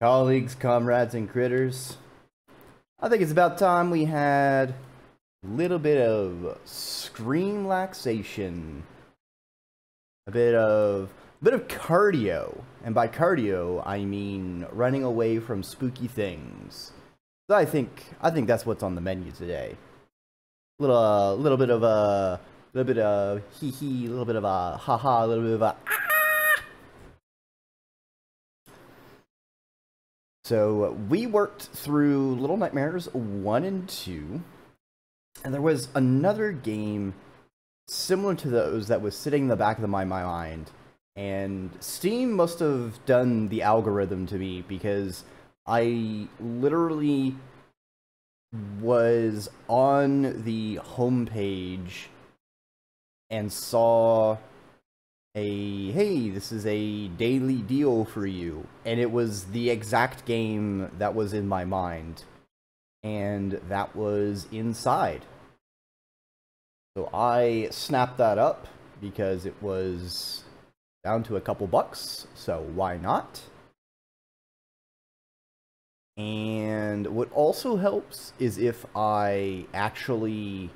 colleagues, comrades, and critters. I think it's about time we had a little bit of screen laxation, a bit of a bit of cardio, and by cardio I mean running away from spooky things. So I think I think that's what's on the menu today. Little uh, little bit of a little bit of hee hee, a little bit of a ha ha, a little bit of a ah. So we worked through Little Nightmares 1 and 2. And there was another game similar to those that was sitting in the back of my mind. And Steam must have done the algorithm to me because I literally was on the homepage and saw a hey this is a daily deal for you. And it was the exact game that was in my mind. And that was inside. So i snapped that up because it was down to a couple bucks. So why not? And what also helps is if i actually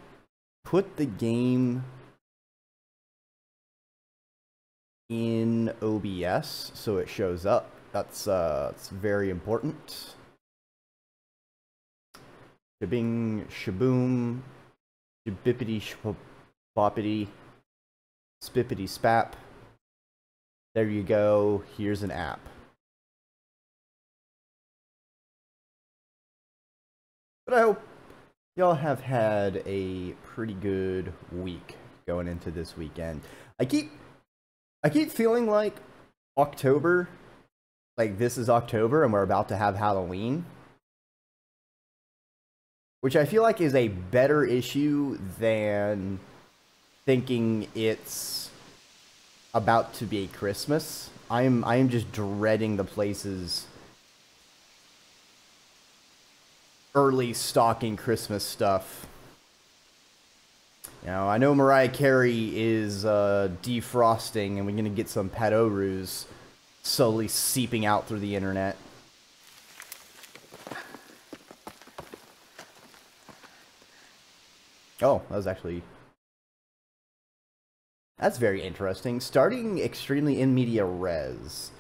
put the game in OBS so it shows up. That's uh, that's very important. Shabing, shaboom, shabippity, boppity, spippity spap. There you go. Here's an app. But I hope y'all have had a pretty good week going into this weekend. I keep I keep feeling like October, like this is October and we're about to have Halloween. Which I feel like is a better issue than thinking it's about to be Christmas. I'm I am just dreading the places early stocking Christmas stuff you know, I know Mariah Carey is uh, defrosting, and we're gonna get some Padorus slowly seeping out through the internet. Oh, that was actually... That's very interesting. Starting extremely in media res.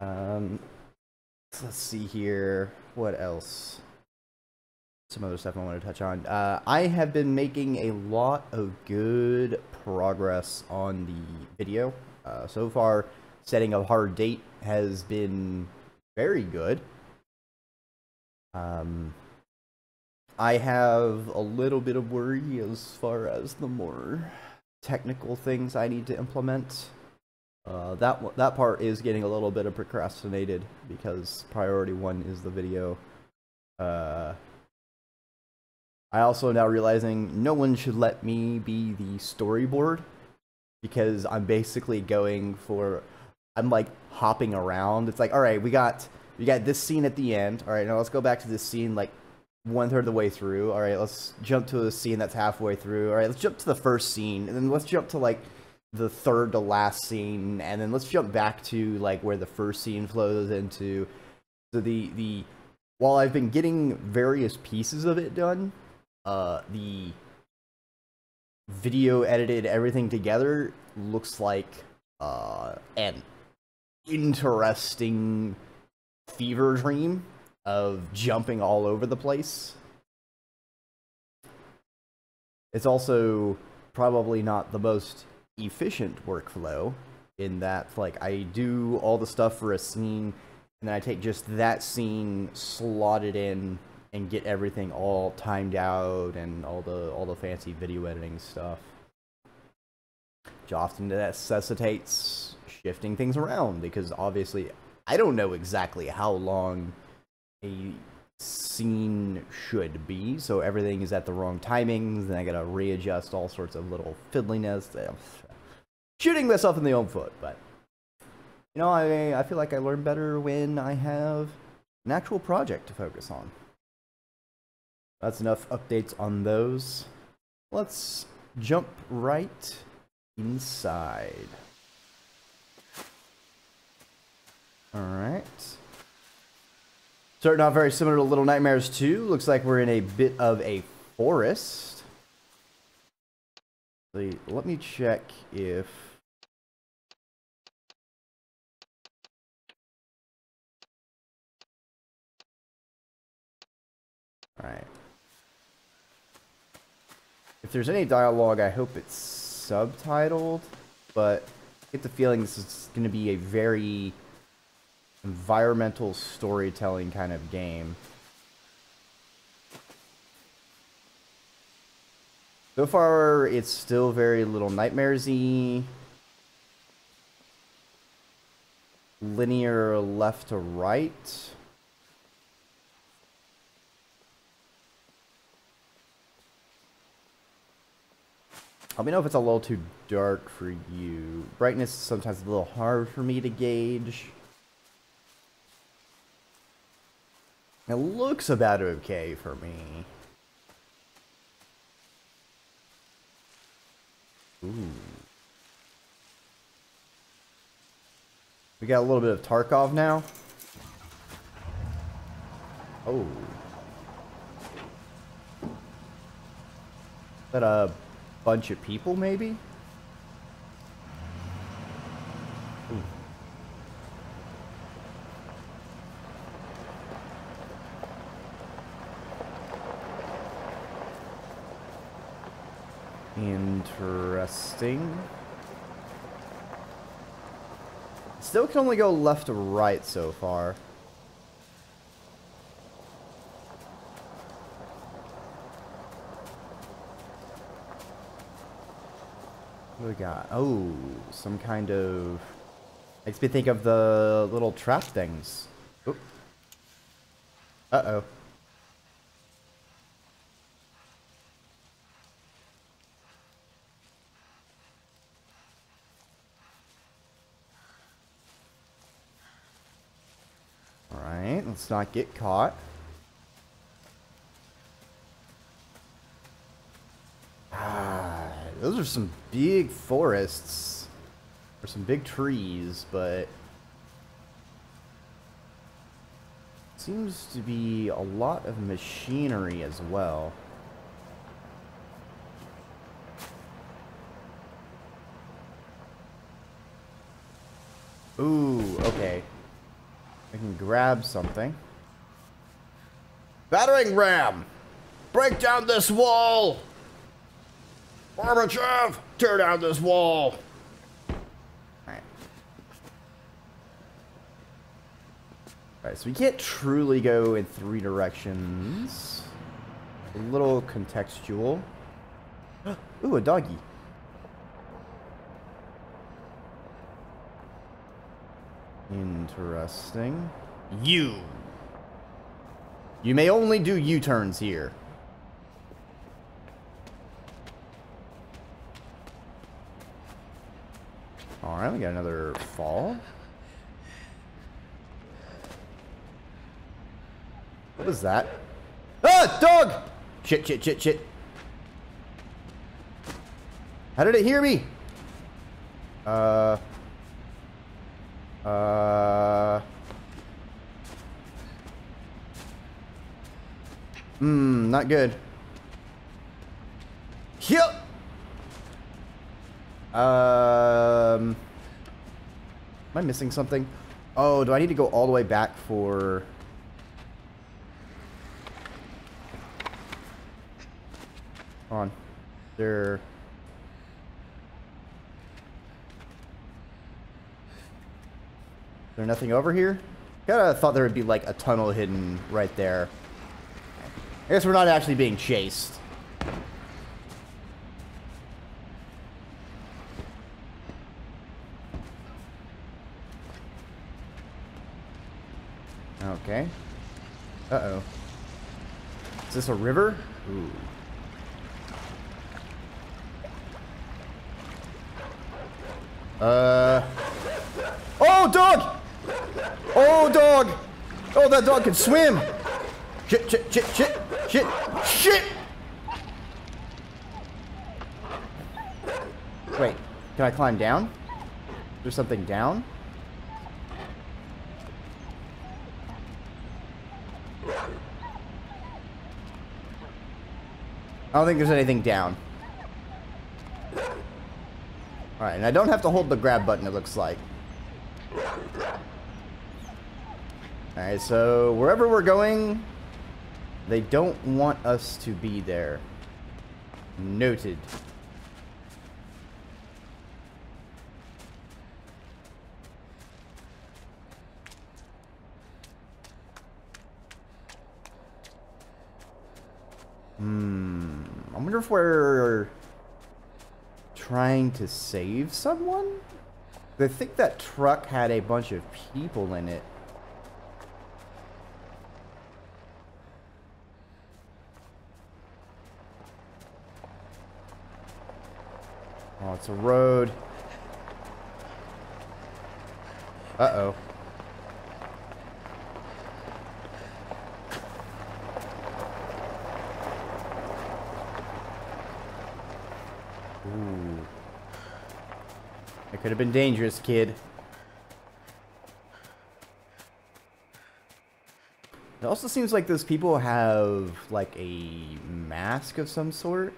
Um, let's see here. What else? Some other stuff I want to touch on. Uh, I have been making a lot of good progress on the video. Uh, so far, setting a hard date has been very good. Um, I have a little bit of worry as far as the more technical things I need to implement. Uh, that that part is getting a little bit of procrastinated because priority one is the video. Uh, I also now realizing no one should let me be the storyboard because I'm basically going for I'm like hopping around. It's like, all right, we got we got this scene at the end. All right, now let's go back to this scene like one third of the way through. All right, let's jump to a scene that's halfway through. All right, let's jump to the first scene, and then let's jump to like the third to last scene, and then let's jump back to like where the first scene flows into. So the the while I've been getting various pieces of it done, uh, the video edited everything together looks like uh, an interesting fever dream of jumping all over the place. It's also probably not the most efficient workflow in that like I do all the stuff for a scene and then I take just that scene slotted in and get everything all timed out and all the all the fancy video editing stuff. Which often necessitates shifting things around because obviously I don't know exactly how long a scene should be, so everything is at the wrong timings, and I gotta readjust all sorts of little fiddliness. Shooting myself in the own foot, but you know, I I feel like I learn better when I have an actual project to focus on. That's enough updates on those. Let's jump right inside. Alright. Starting off very similar to Little Nightmares 2. Looks like we're in a bit of a forest. Let me check if... Alright. If there's any dialogue, I hope it's subtitled, but I get the feeling this is going to be a very environmental storytelling kind of game. So far, it's still very Little Nightmares-y. Linear left to right. Let me know if it's a little too dark for you. Brightness is sometimes a little hard for me to gauge. It looks about okay for me. Ooh. We got a little bit of Tarkov now. Oh. Is that a bunch of people, maybe? Ooh. Interesting. Still can only go left to right so far. What we got? Oh, some kind of... Makes me think of the little trap things. Uh-oh. Alright, let's not get caught. Those are some big forests. Or some big trees, but... Seems to be a lot of machinery as well. Ooh, okay. I can grab something. Battering ram! Break down this wall! Gorbachev, tear down this wall. Alright. Alright, so we can't truly go in three directions. A little contextual. Ooh, a doggy. Interesting. You. You may only do U-turns here. Alright, we got another fall. What was that? Ah! Dog! Shit, shit, shit, shit. How did it hear me? Uh... Uh... Hmm, not good. Yep. Um, am I missing something? Oh, do I need to go all the way back for... on. There... Is there nothing over here? Kinda thought there would be like a tunnel hidden right there. I guess we're not actually being chased. Okay. Uh-oh. Is this a river? Ooh. Uh. Oh, dog! Oh, dog! Oh, that dog can swim! Shit, shit, shit, shit, shit, shit! Wait, can I climb down? There's something down? I don't think there's anything down. Alright, and I don't have to hold the grab button, it looks like. Alright, so wherever we're going, they don't want us to be there. Noted. If we're trying to save someone? I think that truck had a bunch of people in it. Oh, it's a road. Uh-oh. That could have been dangerous, kid. It also seems like those people have, like, a mask of some sort.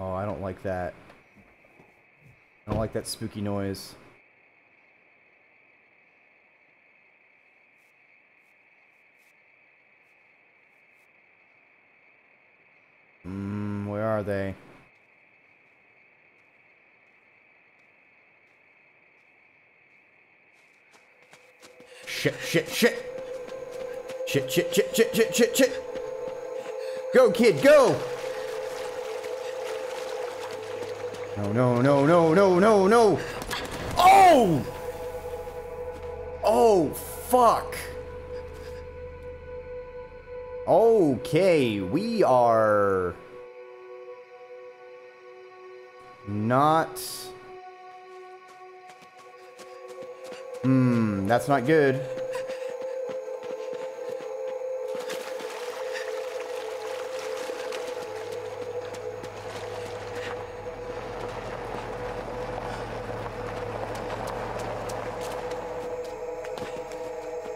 Oh, I don't like that. I don't like that spooky noise. Are they? Shit, shit, shit! Shit, shit, shit, shit, shit, shit, shit! Go, kid, go! No, no, no, no, no, no, no! Oh! Oh, fuck! Okay, we are... Not... Hmm, that's not good.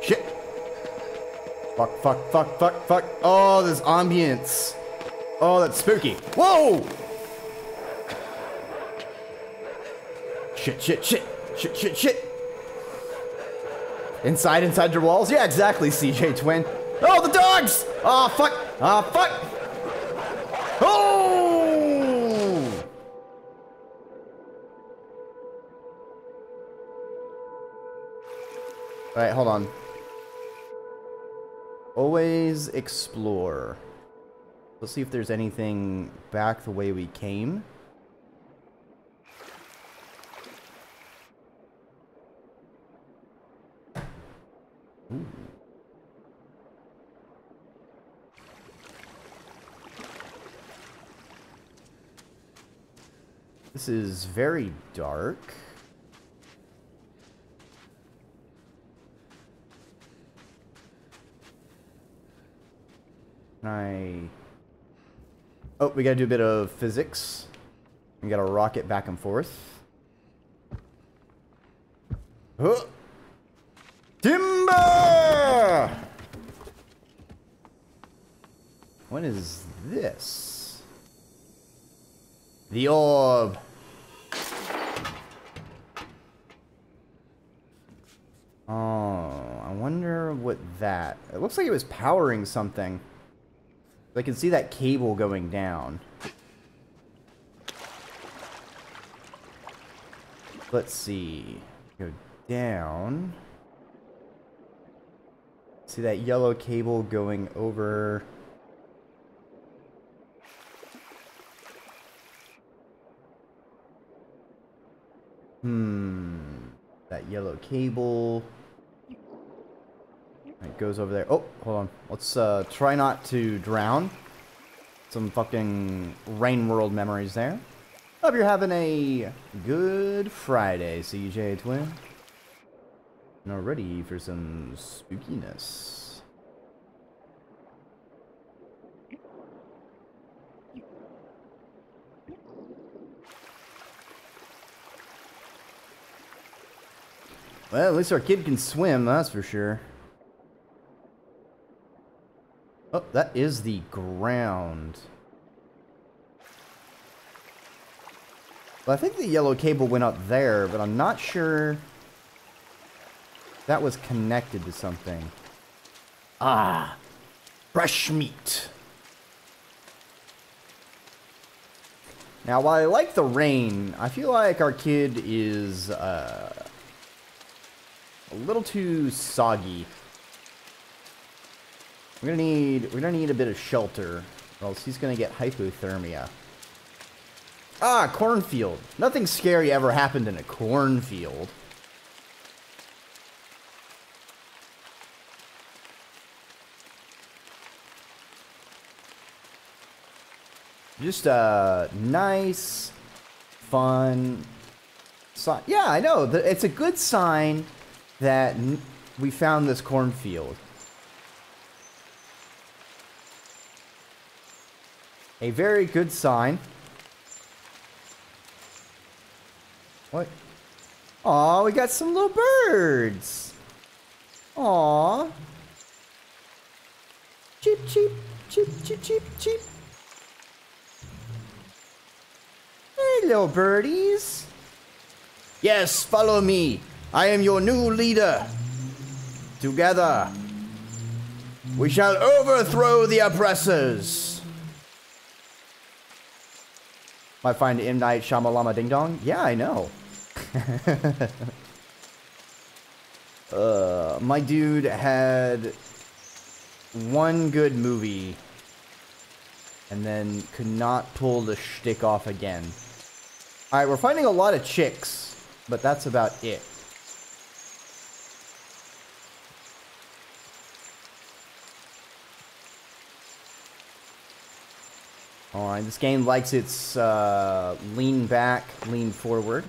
Shit. Fuck, fuck, fuck, fuck, fuck. Oh, this ambience. Oh, that's spooky. Whoa! Shit, shit, shit. Shit, shit, shit. Inside, inside your walls? Yeah, exactly, CJ Twin. Oh, the dogs! Oh, fuck. Oh, fuck. Oh! Alright, hold on. Always explore. Let's see if there's anything back the way we came. This is very dark. Can I... Oh, we gotta do a bit of physics. We gotta rocket back and forth. Timber! What is this? The orb. Oh, I wonder what that... It looks like it was powering something. I can see that cable going down. Let's see. Go down. See that yellow cable going over... Hmm. That yellow cable. Goes over there. Oh, hold on. Let's uh, try not to drown. Some fucking Rain World memories there. Hope you're having a good Friday, CJ Twin. Now ready for some spookiness. Well, at least our kid can swim, that's for sure. Oh, that is the ground. Well, I think the yellow cable went up there, but I'm not sure that was connected to something. Ah, fresh meat. Now, while I like the rain, I feel like our kid is uh, a little too soggy. We're gonna need we're gonna need a bit of shelter, or else he's gonna get hypothermia. Ah, cornfield. Nothing scary ever happened in a cornfield. Just a nice, fun sign. Yeah, I know. It's a good sign that we found this cornfield. A very good sign. What? Aw, we got some little birds. Aw. Cheep, cheep, cheep, cheep, cheep, cheep. Hey, little birdies. Yes, follow me. I am your new leader. Together, we shall overthrow the oppressors. Might find M. Night Shyamalama Ding Dong? Yeah, I know. uh, my dude had one good movie and then could not pull the shtick off again. Alright, we're finding a lot of chicks, but that's about it. Alright, this game likes its uh, lean back, lean forward.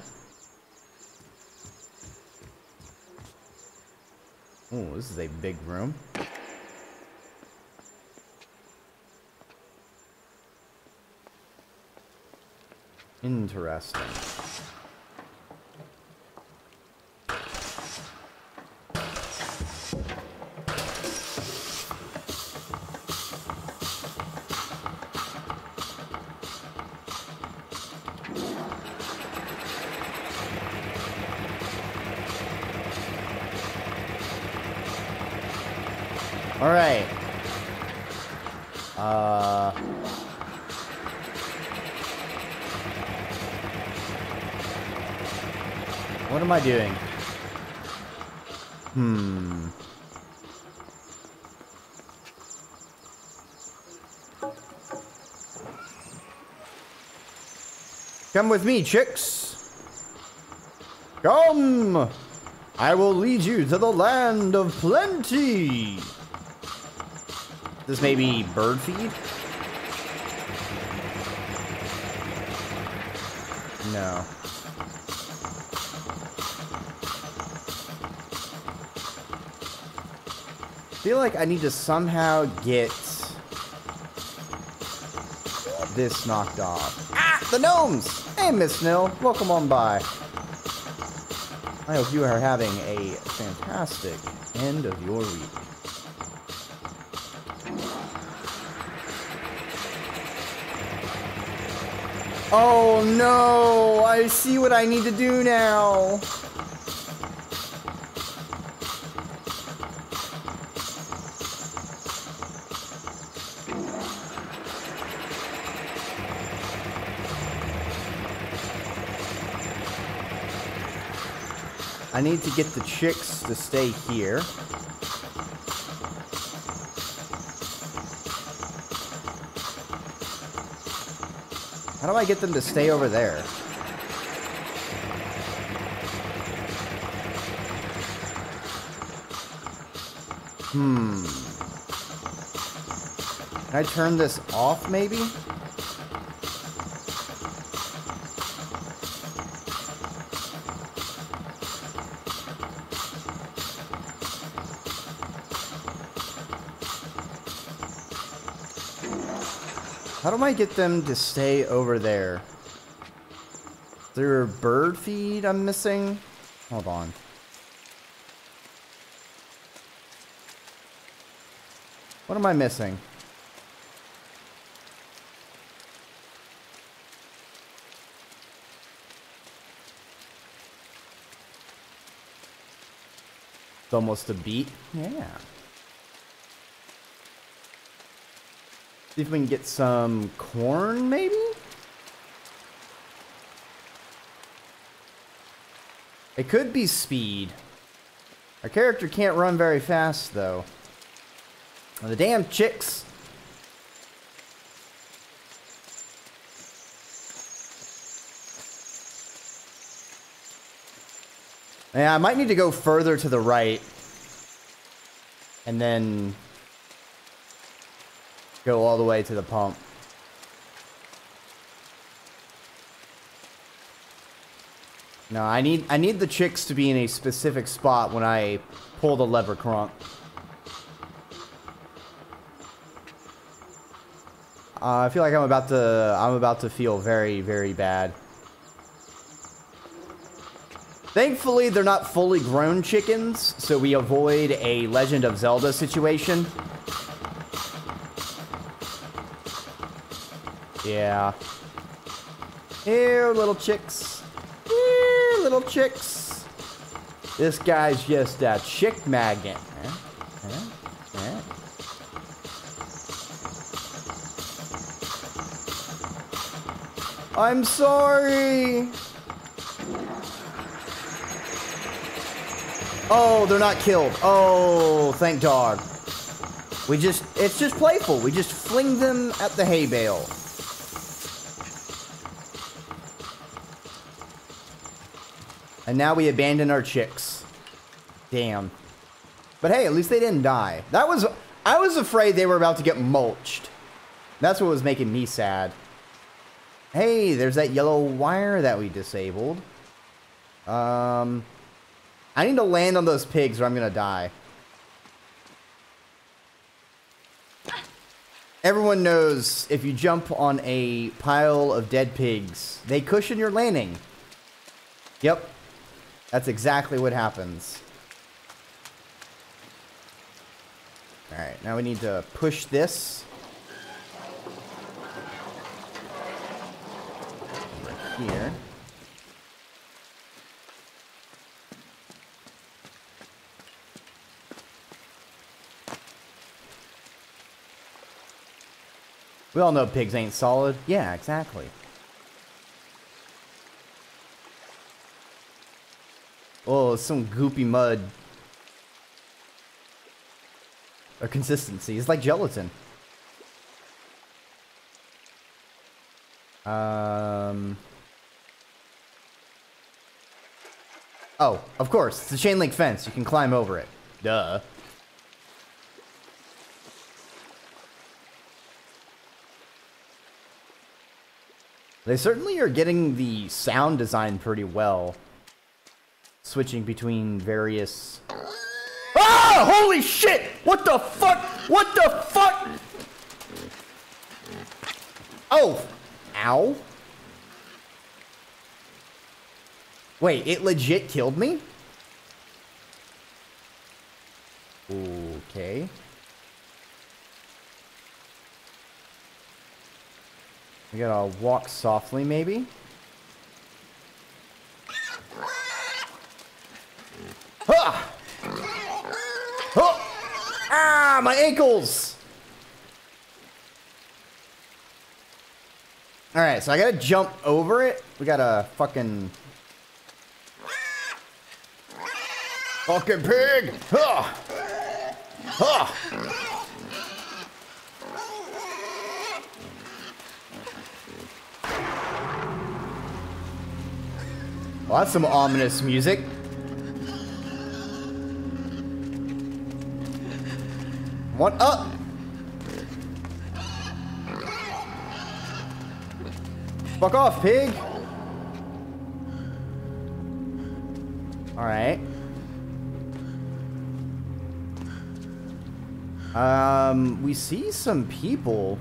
Oh, this is a big room. Interesting. All right. Uh What am I doing? Hmm. Come with me, chicks. Come! I will lead you to the land of plenty. This may be bird feed? No. feel like I need to somehow get this knocked off. Ah! The gnomes! Hey, Miss Snill. Welcome on by. I hope you are having a fantastic end of your week. Oh no! I see what I need to do now! Need to get the chicks to stay here. How do I get them to stay over there? Hmm. Can I turn this off, maybe? do I get them to stay over there? Is there a bird feed I'm missing? Hold on. What am I missing? It's almost a beat. Yeah. See if we can get some corn, maybe? It could be speed. Our character can't run very fast, though. the damn chicks. Yeah, I might need to go further to the right. And then go all the way to the pump. No, I need I need the chicks to be in a specific spot when I pull the lever Kronk. Uh, I feel like I'm about to I'm about to feel very very bad. Thankfully, they're not fully grown chickens, so we avoid a Legend of Zelda situation. Yeah. Here, little chicks. Here, little chicks. This guy's just a chick magnet. I'm sorry. Oh, they're not killed. Oh, thank dog. We just, it's just playful. We just fling them at the hay bale. And now we abandon our chicks. Damn. But hey, at least they didn't die. That was, I was afraid they were about to get mulched. That's what was making me sad. Hey, there's that yellow wire that we disabled. Um, I need to land on those pigs or I'm going to die. Everyone knows if you jump on a pile of dead pigs, they cushion your landing. Yep. That's exactly what happens. Alright, now we need to push this. Over here. We all know pigs ain't solid. Yeah, exactly. Oh, some goopy mud. Or consistency. It's like gelatin. Um... Oh, of course. It's a chain link fence. You can climb over it. Duh. They certainly are getting the sound design pretty well. Switching between various... Ah! Holy shit! What the fuck? What the fuck? Oh! Ow. Wait, it legit killed me? Okay. We gotta walk softly, maybe? Ha! Ha! Ah, my ankles! Alright, so I gotta jump over it. We gotta fucking... Fucking pig! Ha! Ha! Well, that's some ominous music. What up? Fuck off, pig! Alright. Um, we see some people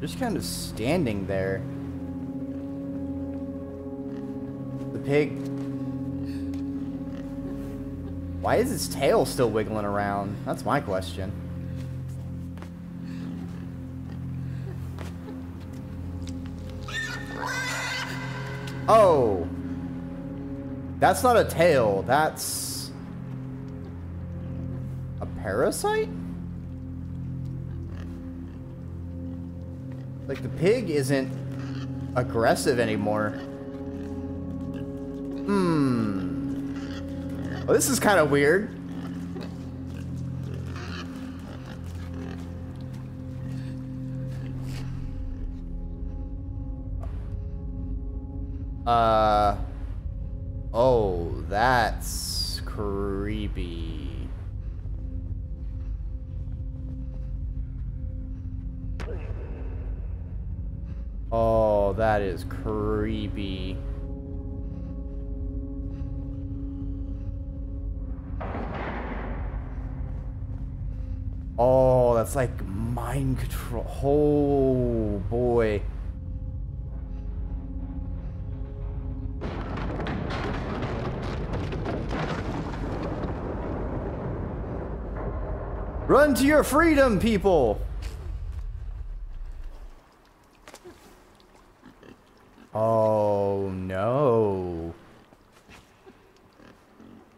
just kind of standing there. The pig... Why is his tail still wiggling around? That's my question. Oh! That's not a tail, that's... A parasite? Like, the pig isn't aggressive anymore. Well, this is kind of weird. Uh. Oh, that's creepy. Oh, that is creepy. Oh, that's like mind control. Oh, boy. Run to your freedom, people! Oh, no.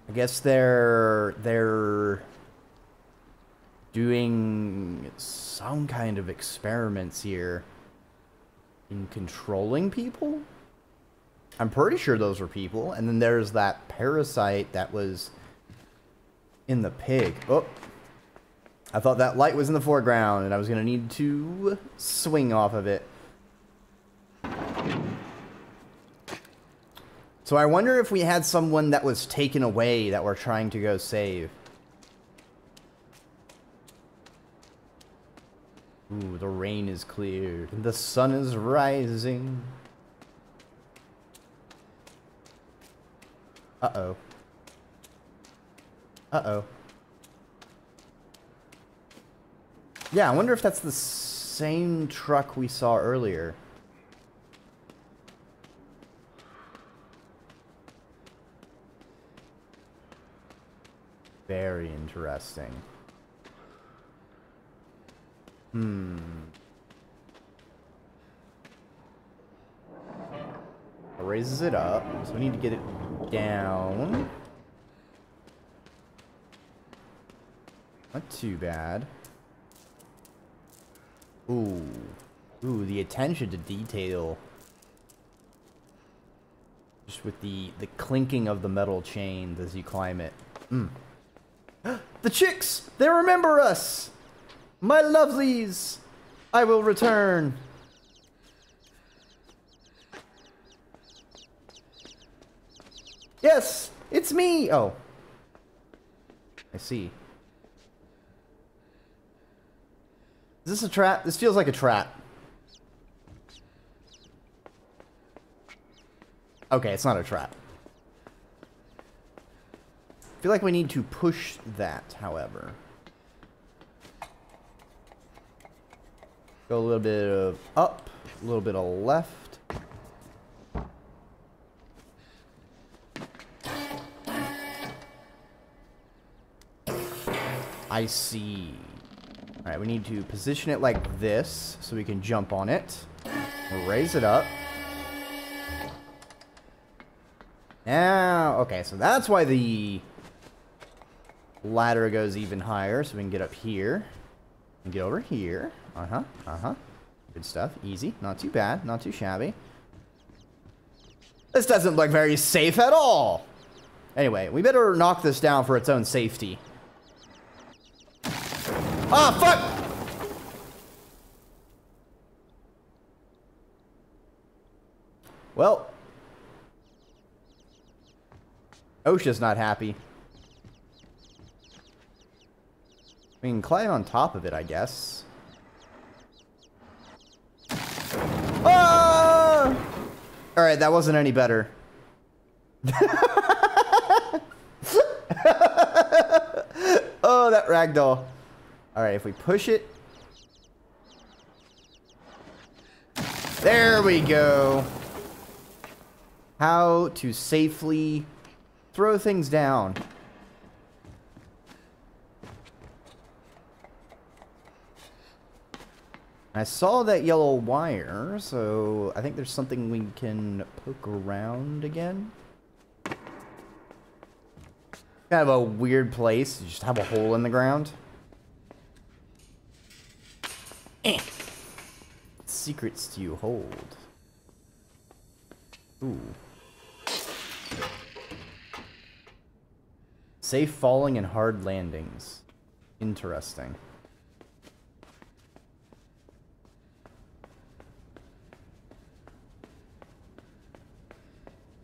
I guess they're... they're... doing some kind of experiments here in controlling people? I'm pretty sure those were people. And then there's that parasite that was in the pig. Oh, I thought that light was in the foreground and I was going to need to swing off of it. So I wonder if we had someone that was taken away that we're trying to go save. The rain is cleared. The sun is rising. Uh-oh. Uh-oh. Yeah, I wonder if that's the same truck we saw earlier. Very interesting. Hmm. It raises it up, so we need to get it down. Not too bad. Ooh. Ooh, the attention to detail. Just with the, the clinking of the metal chains as you climb it. Mm. the chicks! They remember us! My lovelies! I will return. Yes! It's me! Oh. I see. Is this a trap? This feels like a trap. Okay, it's not a trap. I feel like we need to push that, however. Go a little bit of up, a little bit of left. I see. Alright, we need to position it like this so we can jump on it. We'll raise it up. Now, okay, so that's why the ladder goes even higher, so we can get up here. And get over here. Uh-huh, uh-huh. Good stuff. Easy. Not too bad. Not too shabby. This doesn't look very safe at all. Anyway, we better knock this down for its own safety. Ah, fuck! Well. OSHA's not happy. We can climb on top of it, I guess. Ah! Alright, that wasn't any better. oh, that ragdoll. Alright, if we push it. There we go. How to safely throw things down. I saw that yellow wire, so I think there's something we can poke around again. Kind of a weird place. You just have a hole in the ground. Eh. Secrets do you hold? Ooh. Safe falling and hard landings. Interesting.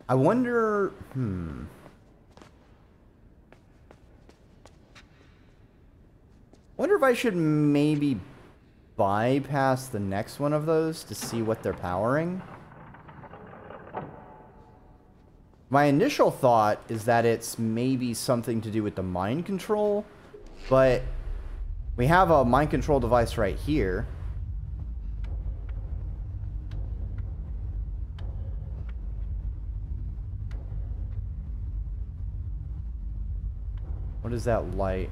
I wonder... Hmm... wonder if I should maybe bypass the next one of those to see what they're powering. My initial thought is that it's maybe something to do with the mind control, but we have a mind control device right here. That light?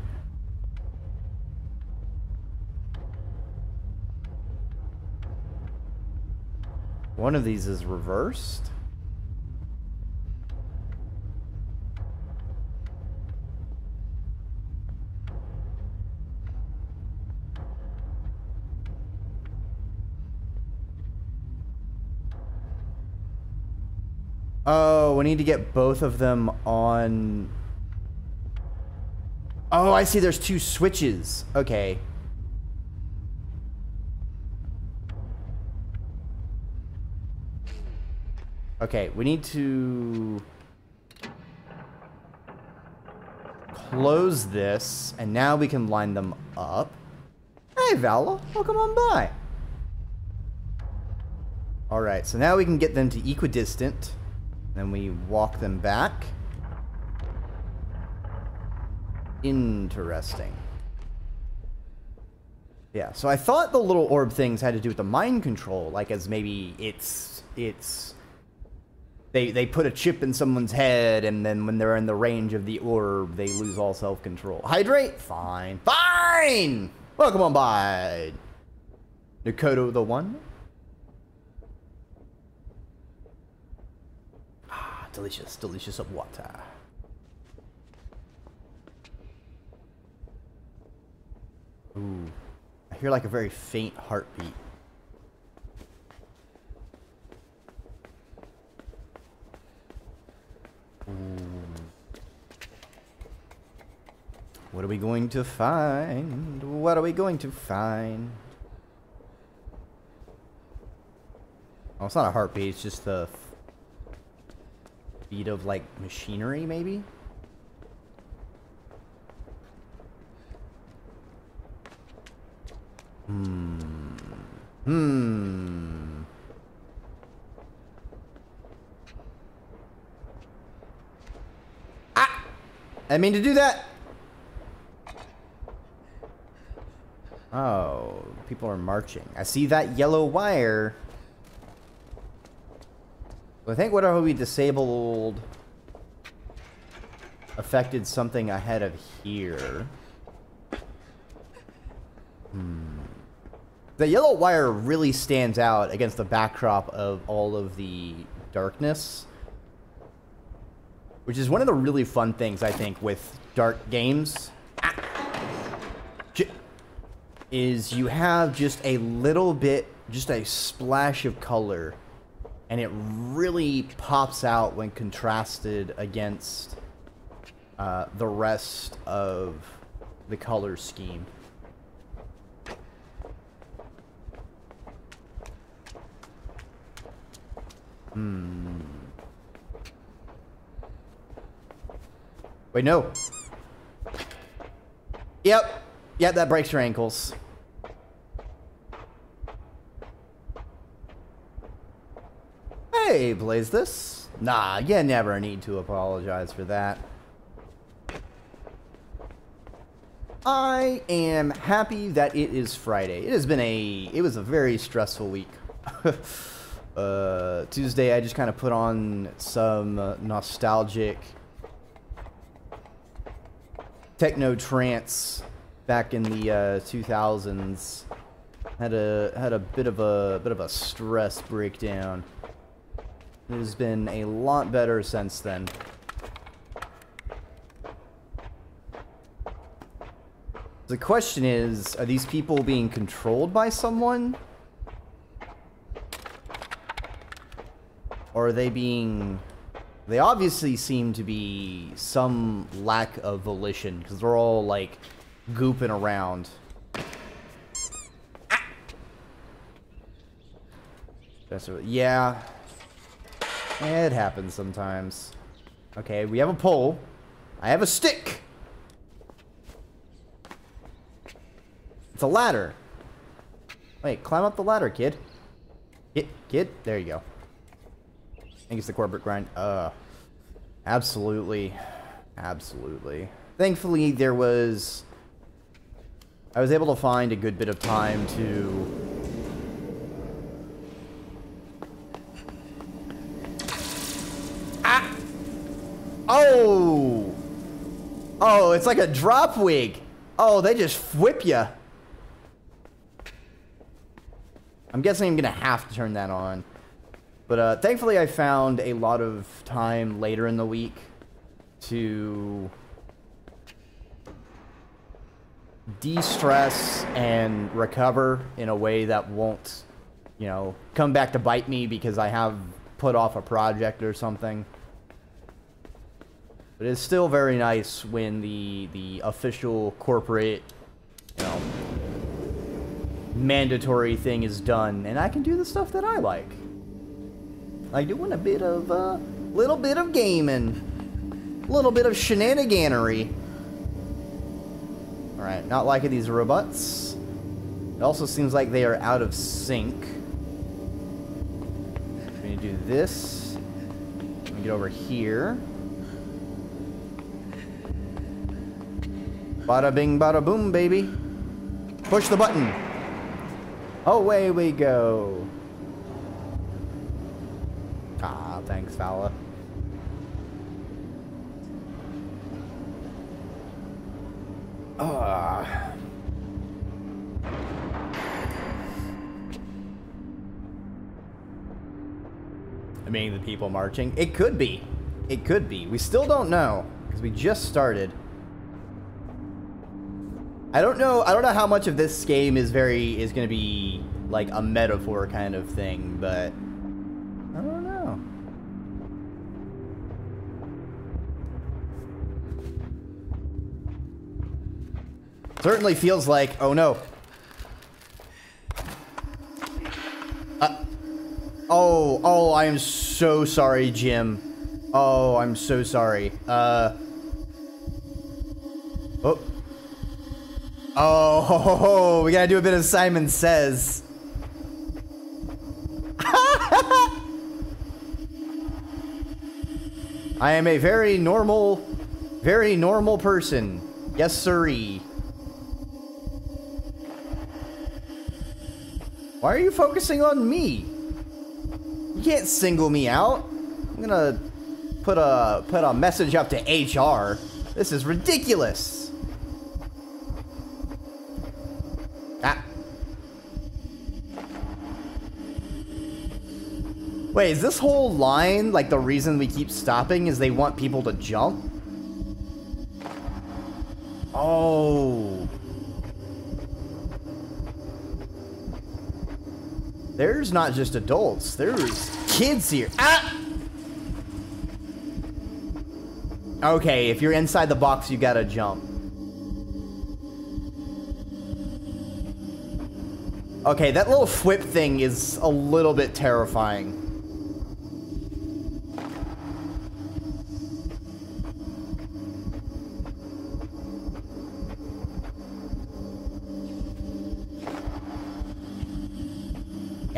One of these is reversed. Oh, we need to get both of them on... Oh, I see there's two switches. Okay. Okay, we need to... Close this, and now we can line them up. Hey, Vala, welcome on by. Alright, so now we can get them to equidistant. Then we walk them back. Interesting. Yeah, so I thought the little orb things had to do with the mind control, like as maybe it's it's they they put a chip in someone's head and then when they're in the range of the orb, they lose all self-control. Hydrate? Fine. Fine! Welcome on by. Nakoto the one? Ah, delicious, delicious of water. Ooh. I hear like a very faint heartbeat. What are we going to find? What are we going to find? Oh, it's not a heartbeat, it's just the beat of like machinery maybe? Hmm. Hmm. Ah! I mean to do that! Oh, people are marching. I see that yellow wire. I think whatever we disabled affected something ahead of here. The yellow wire really stands out against the backdrop of all of the darkness. Which is one of the really fun things, I think, with dark games. Is you have just a little bit, just a splash of color and it really pops out when contrasted against uh, the rest of the color scheme. Hmm. Wait, no. Yep. Yep, that breaks your ankles. Hey, Blaze this. Nah, you never need to apologize for that. I am happy that it is Friday. It has been a, it was a very stressful week. uh, Tuesday, I just kind of put on some uh, nostalgic techno trance back in the uh, 2000s. Had a had a bit of a bit of a stress breakdown. It has been a lot better since then. The question is, are these people being controlled by someone? Or are they being... They obviously seem to be some lack of volition, because they're all, like, gooping around. That's yeah. It happens sometimes. Okay, we have a pole. I have a stick! It's a ladder. Wait, climb up the ladder, kid. Kid, kid, there you go. I think it's the corporate grind. Uh, absolutely. Absolutely. Thankfully, there was... I was able to find a good bit of time to... Ah! Oh! Oh, it's like a drop wig. Oh, they just whip you. I'm guessing I'm going to have to turn that on. But uh, thankfully I found a lot of time later in the week to de-stress and recover in a way that won't, you know, come back to bite me because I have put off a project or something. But it's still very nice when the the official corporate, you know, mandatory thing is done, and I can do the stuff that I like. Like doing a bit of, uh, little bit of gaming. A little bit of shenaniganery. Alright, not liking these robots. It also seems like they are out of sync. We're gonna do this. Let me get over here. Bada bing, bada boom, baby. Push the button. Away we go. Ah, thanks, Fowler. Ah. I mean, the people marching. It could be. It could be. We still don't know because we just started. I don't know. I don't know how much of this game is very is going to be like a metaphor kind of thing, but Certainly feels like. Oh no. Uh, oh, oh, I am so sorry, Jim. Oh, I'm so sorry. Uh. Oh. Oh, ho, ho, ho. we gotta do a bit of Simon Says. I am a very normal, very normal person. Yes, sirree. Why are you focusing on me? You can't single me out. I'm gonna put a put a message up to HR. This is ridiculous. Ah. Wait, is this whole line like the reason we keep stopping is they want people to jump? Oh. There's not just adults, there's kids here. Ah! Okay, if you're inside the box, you gotta jump. Okay, that little whip thing is a little bit terrifying.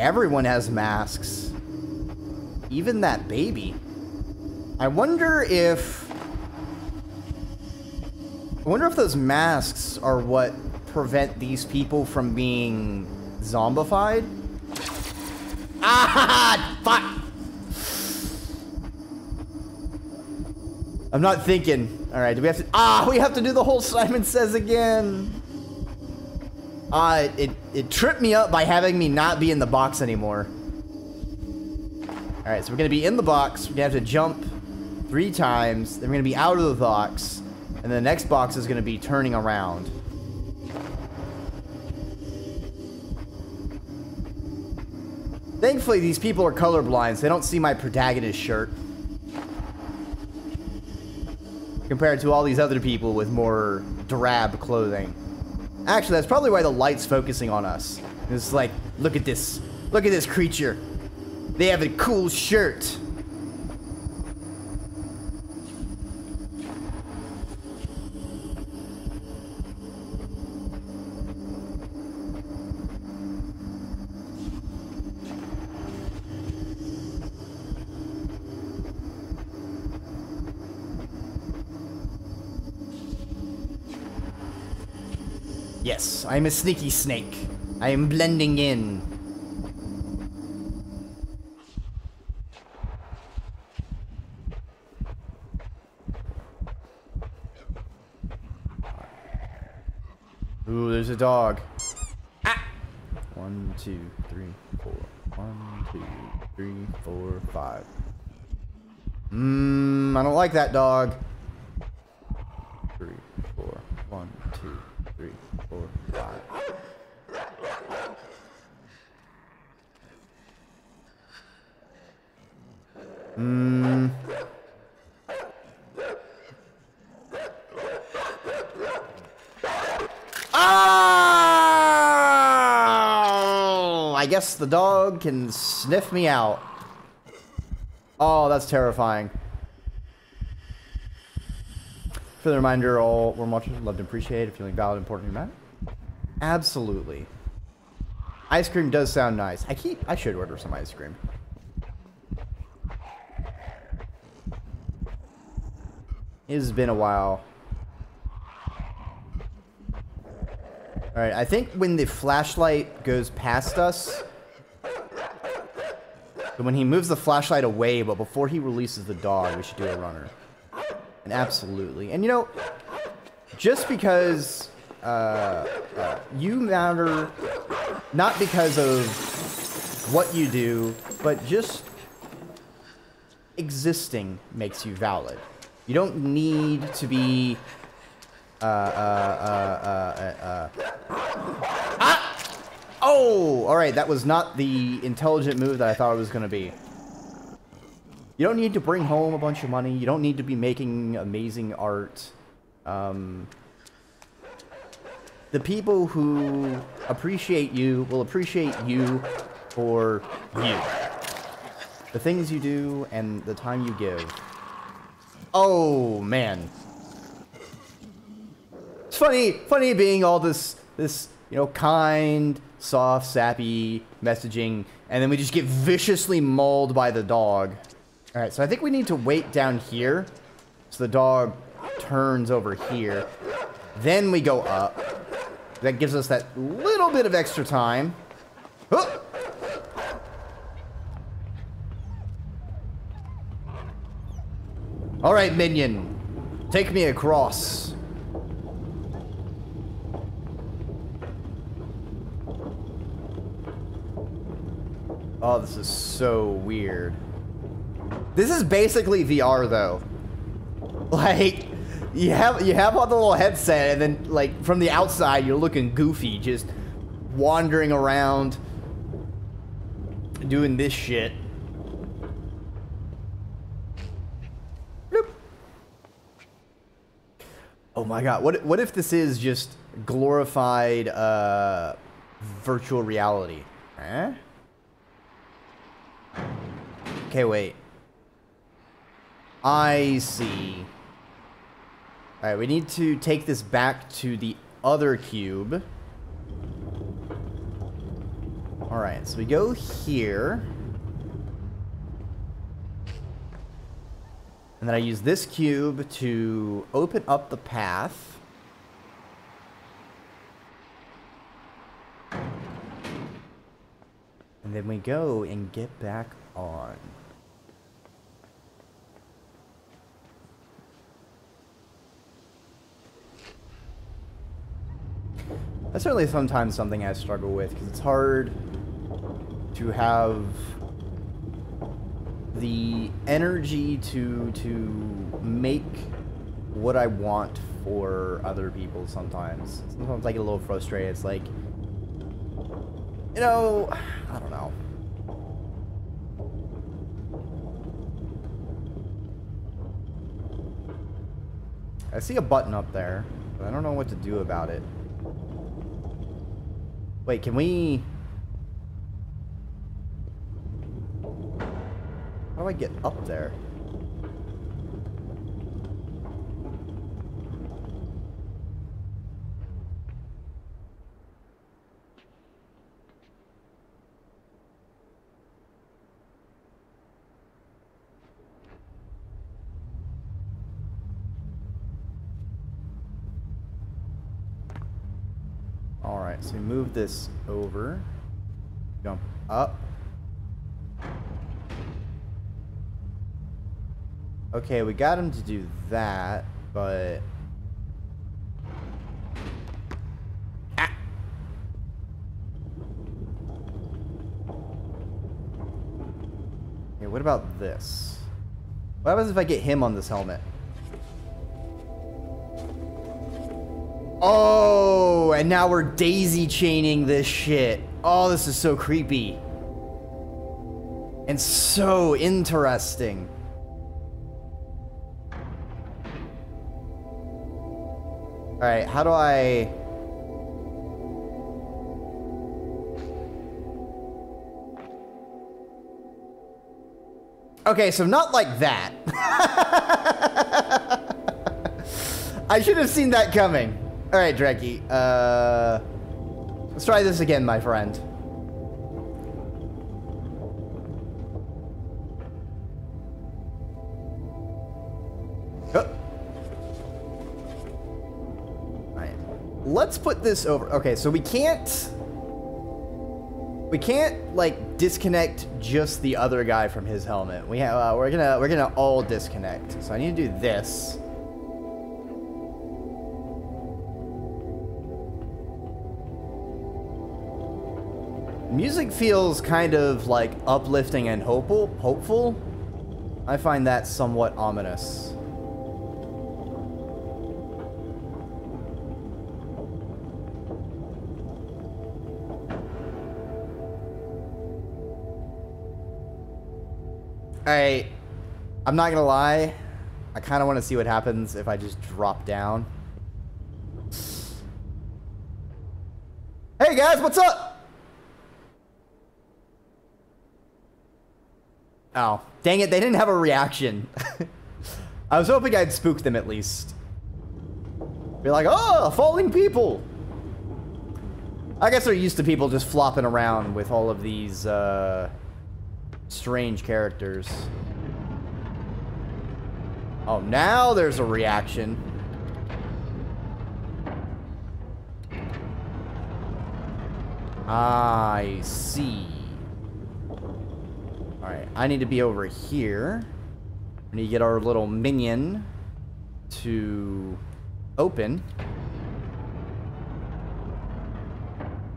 Everyone has masks. Even that baby. I wonder if... I wonder if those masks are what prevent these people from being zombified? Ah! Fuck! I'm not thinking. Alright, do we have to... Ah! We have to do the whole Simon Says again! Uh, it, it tripped me up by having me not be in the box anymore. Alright, so we're going to be in the box. We're going to have to jump three times. Then we're going to be out of the box. And the next box is going to be turning around. Thankfully, these people are colorblind, so they don't see my protagonist shirt. Compared to all these other people with more drab clothing. Actually, that's probably why the light's focusing on us. It's like, look at this. Look at this creature. They have a cool shirt. Yes, I'm a sneaky snake. I am blending in. Ooh, there's a dog. Ah! One, two, three, four. One, two, three, four, five. Mmm, I don't like that dog. Three, four. One, two, three, four, five. Mmm. Oh! I guess the dog can sniff me out. Oh, that's terrifying. For the reminder, all warm watchers loved and appreciated, feeling valid, important, matter. Absolutely. Ice cream does sound nice. I keep. I should order some ice cream. It has been a while. Alright, I think when the flashlight goes past us... When he moves the flashlight away, but before he releases the dog, we should do a runner. And absolutely. And you know, just because uh, uh, you matter, not because of what you do, but just existing makes you valid. You don't need to be. Uh, uh, uh, uh, uh, ah! Oh! Alright, that was not the intelligent move that I thought it was going to be. You don't need to bring home a bunch of money. You don't need to be making amazing art. Um, the people who appreciate you will appreciate you for you. The things you do and the time you give. Oh, man. It's funny, funny being all this, this, you know, kind, soft, sappy messaging, and then we just get viciously mauled by the dog. All right, so I think we need to wait down here, so the dog turns over here. Then we go up. That gives us that little bit of extra time. Huh! All right, minion. Take me across. Oh, this is so weird. This is basically VR, though. Like, you have you have on the little headset, and then, like, from the outside, you're looking goofy, just wandering around, doing this shit. Oh my god, what what if this is just glorified uh, virtual reality? Eh? Okay, wait. I see. Alright, we need to take this back to the other cube. Alright, so we go here. And then I use this cube to open up the path. And then we go and get back on. That's certainly sometimes something I struggle with, because it's hard to have the energy to to make what I want for other people sometimes. Sometimes I get a little frustrated. It's like, you know, I don't know. I see a button up there, but I don't know what to do about it. Wait, can we... How do I get up there? Move this over. Jump up. Okay, we got him to do that, but... What about this? What happens if I get him on this helmet? Oh, and now we're daisy chaining this shit. Oh, this is so creepy. And so interesting. Alright, how do I... Okay, so not like that. I should have seen that coming. Alright, Dreki. Uh, let's try this again, my friend. Oh. Let's put this over. Okay, so we can't... We can't, like, disconnect just the other guy from his helmet. We have, uh, we're gonna, we're gonna all disconnect. So I need to do this. Music feels kind of like uplifting and hopeful. Hopeful. I find that somewhat ominous. I, I'm not gonna lie. I kind of want to see what happens if I just drop down. Hey guys, what's up? Oh, dang it, they didn't have a reaction. I was hoping I'd spook them at least. Be like, oh, falling people. I guess they're used to people just flopping around with all of these uh, strange characters. Oh, now there's a reaction. I see. Alright, I need to be over here. We need to get our little minion to open.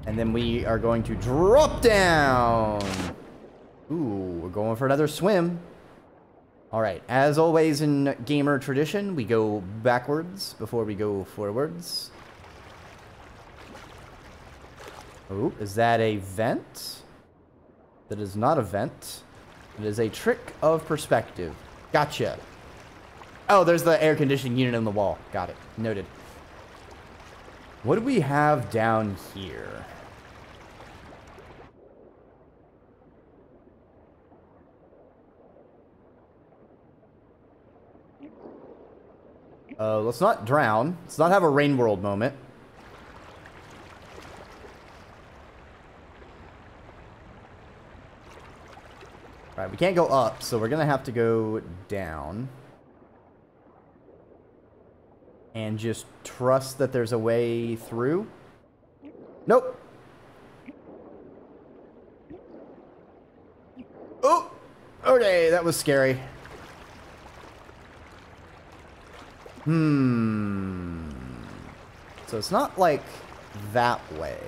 And then we are going to drop down. Ooh, we're going for another swim. Alright, as always in gamer tradition, we go backwards before we go forwards. Oh, is that a vent? That is not a vent. It is a trick of perspective. Gotcha. Oh, there's the air conditioning unit in the wall. Got it. Noted. What do we have down here? Uh, let's not drown. Let's not have a rain world moment. Alright, we can't go up, so we're gonna have to go down. And just trust that there's a way through. Nope. Oh! Okay, that was scary. Hmm. So it's not like that way.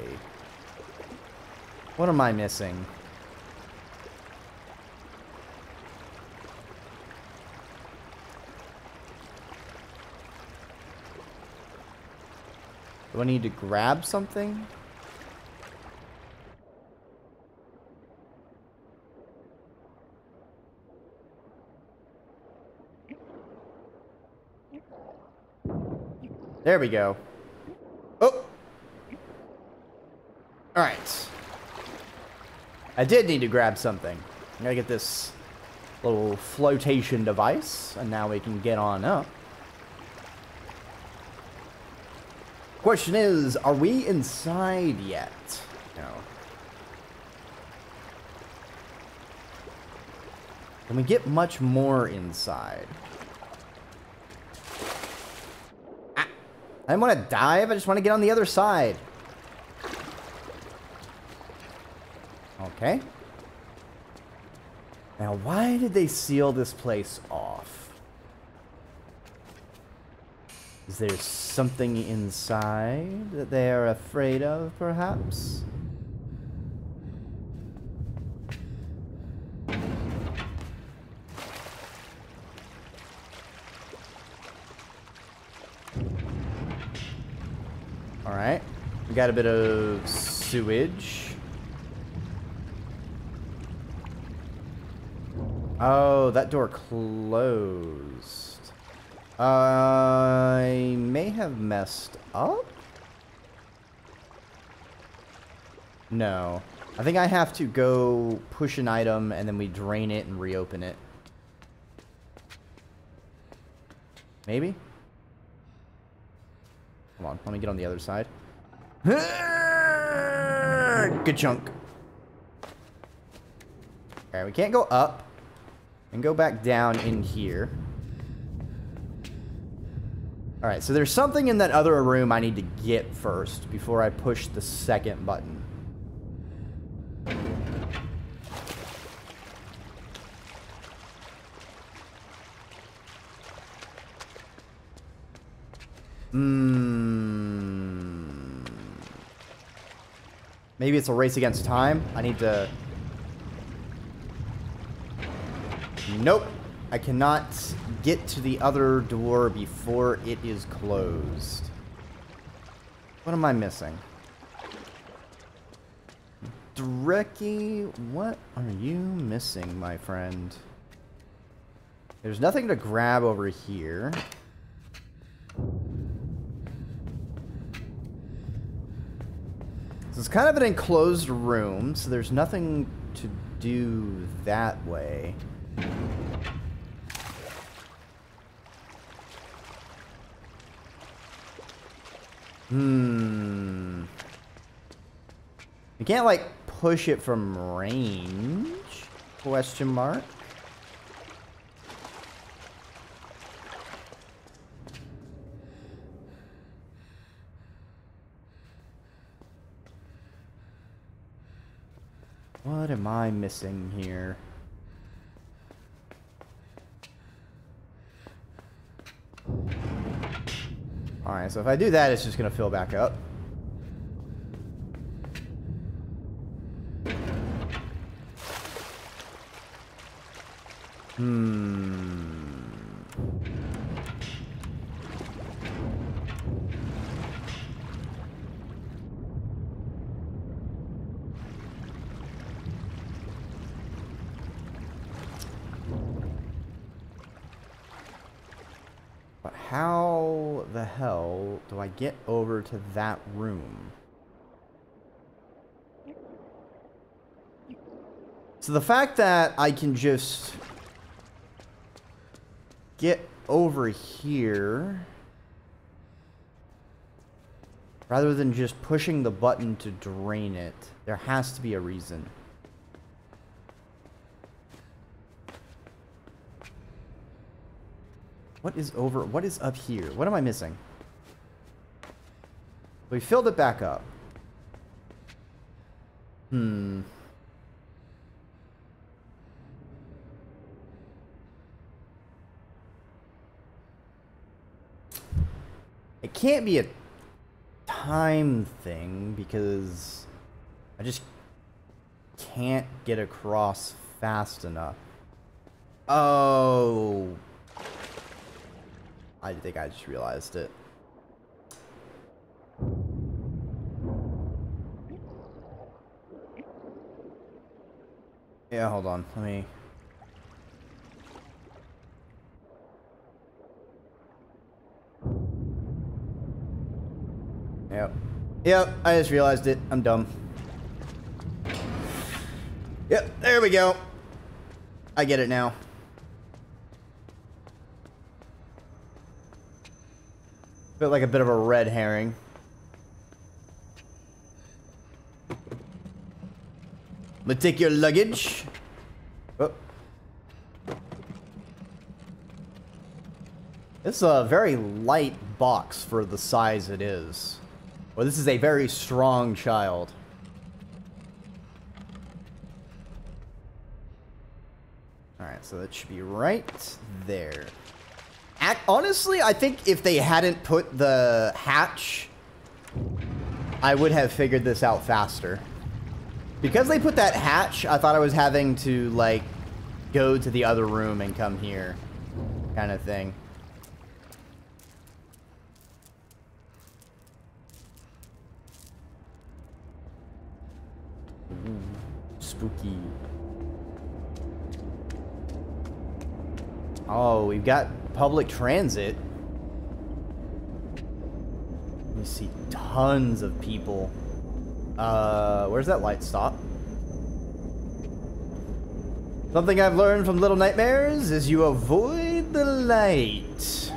What am I missing? Do I need to grab something? There we go. Oh! Alright. I did need to grab something. I gotta get this little flotation device, and now we can get on up. Question is, are we inside yet? No. Can we get much more inside? Ah, I don't want to dive, I just want to get on the other side. Okay. Now, why did they seal this place off? Is there something inside that they are afraid of, perhaps? Alright. We got a bit of sewage. Oh, that door closed. I may have messed up? No. I think I have to go push an item and then we drain it and reopen it. Maybe? Come on, let me get on the other side. Good chunk. Alright, we can't go up. And go back down in here. Alright, so there's something in that other room I need to get first before I push the second button. Hmm. Maybe it's a race against time. I need to Nope. I cannot get to the other door before it is closed. What am I missing? Dreki, what are you missing, my friend? There's nothing to grab over here. This is kind of an enclosed room, so there's nothing to do that way. Hmm. You can't, like, push it from range? Question mark. What am I missing here? Alright, so if I do that, it's just going to fill back up. Hmm. But how hell do I get over to that room? So the fact that I can just get over here rather than just pushing the button to drain it, there has to be a reason. What is over? What is up here? What am I missing? We filled it back up. Hmm. It can't be a time thing because I just can't get across fast enough. Oh, I think I just realized it. Yeah, hold on. Let me... Yep, Yep, I just realized it. I'm dumb. Yep, there we go. I get it now. Felt like a bit of a red herring. Gonna take your luggage. Oh. This is a very light box for the size it is. Well, this is a very strong child. Alright, so that should be right there. Ac honestly, I think if they hadn't put the hatch, I would have figured this out faster. Because they put that hatch, I thought I was having to, like, go to the other room and come here. Kind of thing. Ooh, spooky. Oh, we've got public transit. We see tons of people. Uh, where's that light stop? Something I've learned from Little Nightmares is you avoid the light.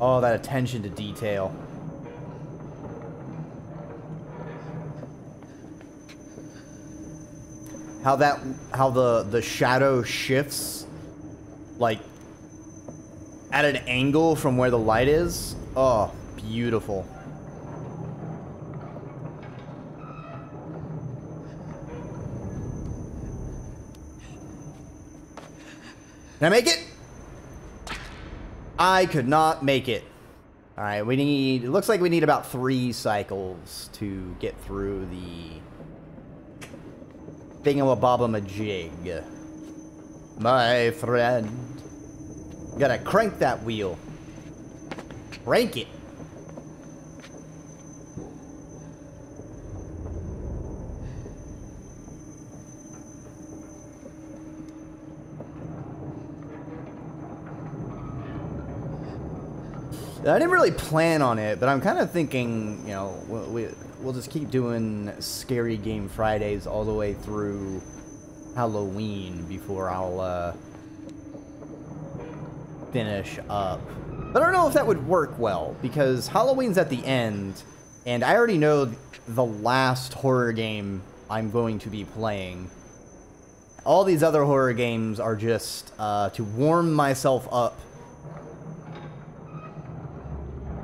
Oh, that attention to detail. How that, how the, the shadow shifts, like, at an angle from where the light is. Oh, beautiful. Can I make it? I could not make it. All right, we need, it looks like we need about three cycles to get through the thingamabobamajig. My friend. Gotta crank that wheel. Crank it. I didn't really plan on it, but I'm kind of thinking, you know, we, we'll just keep doing Scary Game Fridays all the way through Halloween before I'll, uh, finish up. But I don't know if that would work well, because Halloween's at the end, and I already know the last horror game I'm going to be playing. All these other horror games are just uh, to warm myself up.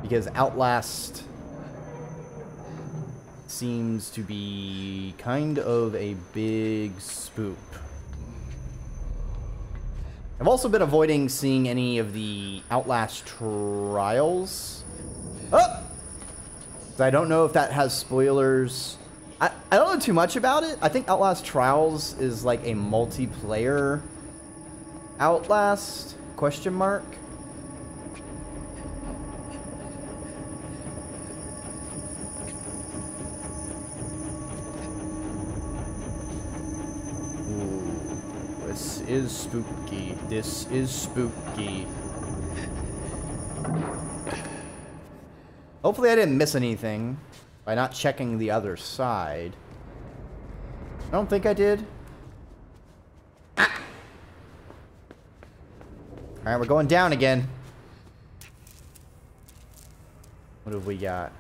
Because Outlast seems to be kind of a big spook. I've also been avoiding seeing any of the Outlast trials. Oh! I don't know if that has spoilers. I, I don't know too much about it. I think Outlast Trials is like a multiplayer Outlast question mark. This is spooky. This is spooky. Hopefully I didn't miss anything by not checking the other side. I don't think I did. Ah. Alright, we're going down again. What have we got?